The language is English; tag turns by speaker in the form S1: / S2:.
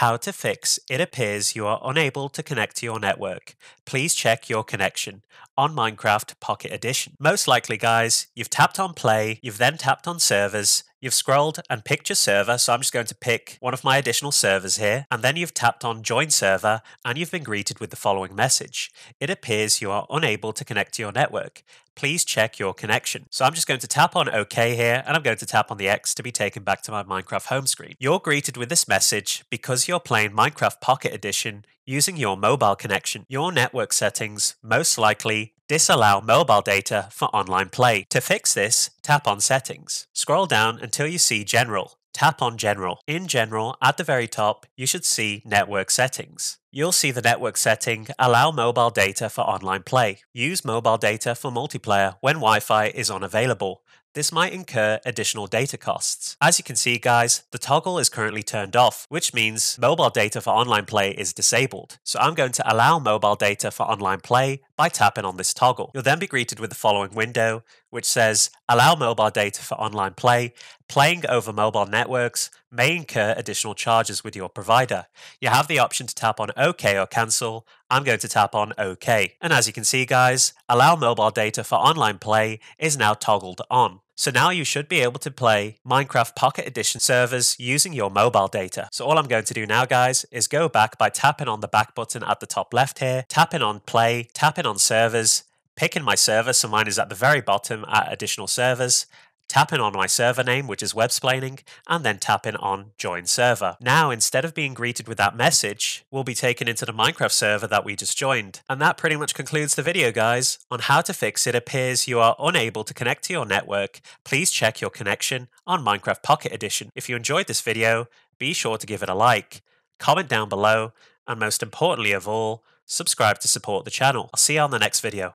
S1: How to fix it appears you are unable to connect to your network. Please check your connection on Minecraft Pocket Edition. Most likely, guys, you've tapped on play, you've then tapped on servers, You've scrolled and picked your server, so I'm just going to pick one of my additional servers here, and then you've tapped on join server and you've been greeted with the following message. It appears you are unable to connect to your network. Please check your connection. So I'm just going to tap on OK here, and I'm going to tap on the X to be taken back to my Minecraft home screen. You're greeted with this message because you're playing Minecraft Pocket Edition using your mobile connection. Your network settings most likely disallow mobile data for online play. To fix this, tap on Settings. Scroll down until you see General. Tap on General. In General, at the very top, you should see Network Settings. You'll see the network setting Allow mobile data for online play. Use mobile data for multiplayer when Wi Fi is unavailable. This might incur additional data costs. As you can see guys, the toggle is currently turned off, which means mobile data for online play is disabled. So I'm going to allow mobile data for online play by tapping on this toggle. You'll then be greeted with the following window, which says allow mobile data for online play. Playing over mobile networks may incur additional charges with your provider. You have the option to tap on OK or cancel. I'm going to tap on OK. And as you can see guys, allow mobile data for online play is now toggled on. So now you should be able to play Minecraft Pocket Edition servers using your mobile data. So all I'm going to do now, guys, is go back by tapping on the back button at the top left here, tapping on play, tapping on servers, picking my server, so mine is at the very bottom at additional servers, tapping on my server name, which is Websplaining, and then tapping on Join Server. Now, instead of being greeted with that message, we'll be taken into the Minecraft server that we just joined. And that pretty much concludes the video, guys. On how to fix it appears you are unable to connect to your network. Please check your connection on Minecraft Pocket Edition. If you enjoyed this video, be sure to give it a like, comment down below, and most importantly of all, subscribe to support the channel. I'll see you on the next video.